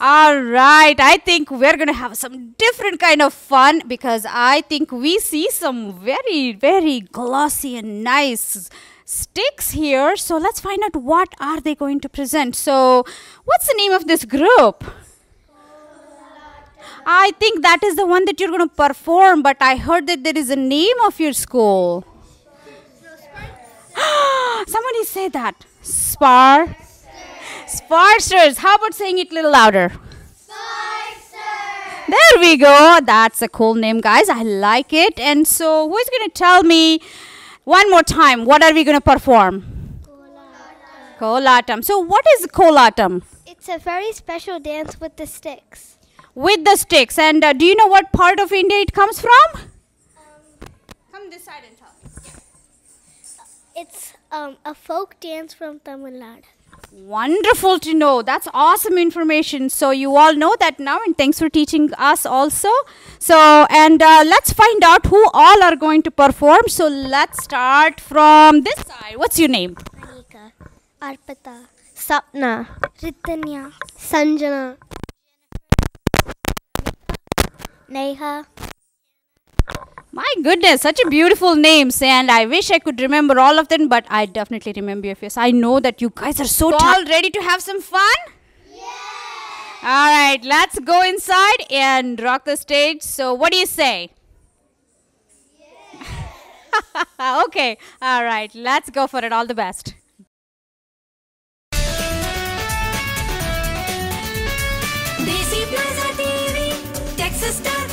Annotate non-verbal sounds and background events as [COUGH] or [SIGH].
All right, I think we're going to have some different kind of fun because I think we see some very very glossy and nice sticks here. So let's find out what are they going to present. So, what's the name of this group? I think that is the one that you're going to perform, but I heard that there is a name of your school. [GASPS] Somebody say that. Spar. Sparsters. How about saying it a little louder? There we go. That's a cool name, guys. I like it. And so, who's going to tell me one more time what are we going to perform? Kolatam. So, what is Kolatam? It's a very special dance with the sticks. With the sticks. And uh, do you know what part of India it comes from? Come this side and tell. It's um, a folk dance from Tamil Nadu. Wonderful to know. That's awesome information. So you all know that now, and thanks for teaching us also. So and uh, let's find out who all are going to perform. So let's start from this side. What's your name? Anika, Arpita, Sapna, Ritanya, Sanjana, Neha. My goodness, such a beautiful names, and I wish I could remember all of them, but I definitely remember your face. I know that you guys are so all ready to have some fun. Yeah. All right, let's go inside and rock the stage. So, what do you say? Yeah. [LAUGHS] okay. All right, let's go for it. All the best. Desi Plaza TV, Texas Star.